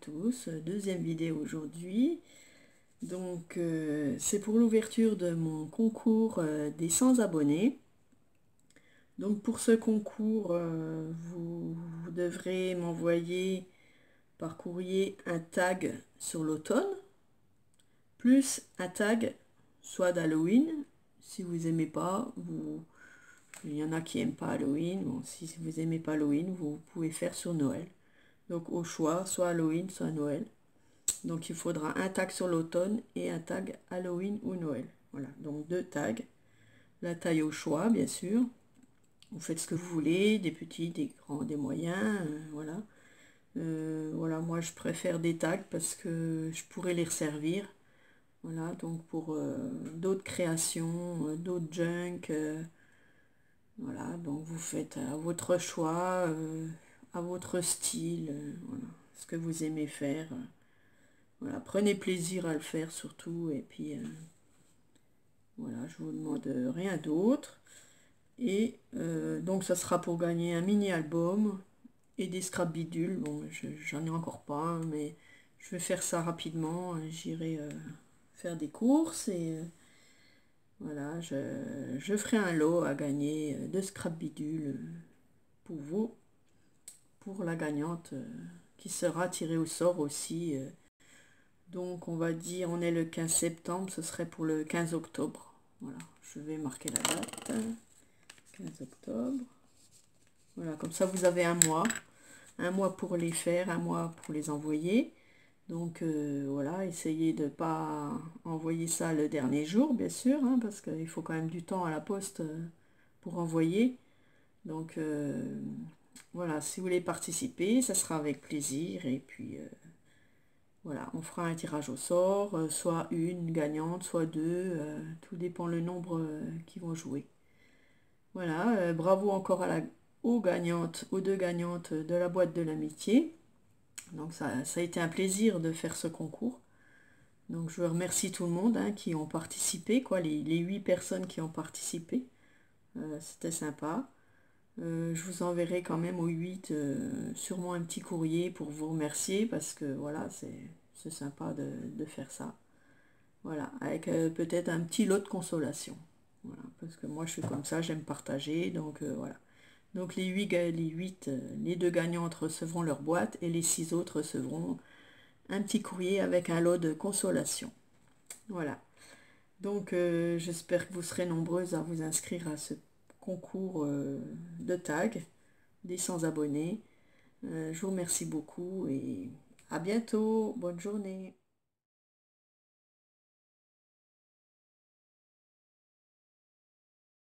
tous, deuxième vidéo aujourd'hui. Donc euh, c'est pour l'ouverture de mon concours euh, des 100 abonnés. Donc pour ce concours, euh, vous, devrez m'envoyer par courrier un tag sur l'automne, plus un tag soit d'Halloween, si vous aimez pas, il y en a qui n'aiment pas Halloween, bon, si vous aimez pas Halloween, vous pouvez faire sur Noël. Donc au choix, soit Halloween, soit Noël. Donc il faudra un tag sur l'automne et un tag Halloween ou Noël. Voilà, donc deux tags. La taille au choix, bien sûr. Vous faites ce que vous voulez, des petits, des grands, des moyens, euh, voilà. Euh, voilà, moi je préfère des tags parce que je pourrais les resservir. Voilà, donc pour euh, d'autres créations, d'autres junk. voilà, donc vous faites à votre choix votre style, euh, voilà, ce que vous aimez faire. Euh. voilà, prenez plaisir à le faire surtout, et puis euh, voilà, je vous demande rien d'autre. Et donc ça sera pour gagner un mini-album et des scrap bidules. Bon, j'en ai encore pas, mais je vais faire ça rapidement. J'irai faire des courses et voilà, je, je, ferai un lot à gagner de scrap bidules pour vous pour la gagnante euh, qui sera tirée au sort aussi. Euh. Donc on va dire, on est le 15 septembre, ce serait pour le 15 octobre. Voilà, je vais marquer la date. 15 octobre. Voilà, comme ça vous avez un mois. Un mois pour les faire, un mois pour les envoyer. Donc euh, voilà, essayez de pas envoyer ça le dernier jour, bien sûr, hein, parce qu'il faut quand même du temps à la poste pour envoyer. Donc voilà, si vous voulez participer, ça sera avec plaisir. Et puis, euh, voilà, on fera un tirage au sort, euh, soit une gagnante, soit deux. Euh, tout dépend le nombre qui vont jouer. Voilà, bravo encore à la, aux gagnantes, aux deux gagnantes de la boîte de l'amitié. Donc ça, a été un plaisir de faire ce concours. Donc je remercie tout le monde hein, qui ont participé, quoi, les, huit personnes qui ont participé. C'était sympa. Euh, je vous enverrai quand même au 8 euh, sûrement un petit courrier pour vous remercier parce que voilà, c'est sympa de, faire ça. Voilà, avec euh, peut-être un petit lot de consolation. Voilà, parce que moi je suis comme ça, j'aime partager, donc voilà. Donc les 8, les 8, les deux gagnantes recevront leur boîte et les 6 autres recevront un petit courrier avec un lot de consolation. Voilà. Donc j'espère que vous serez nombreuses à vous inscrire à ce concours euh, de tag des 100 abonnés. Euh, je vous remercie beaucoup et à bientôt. Bonne journée.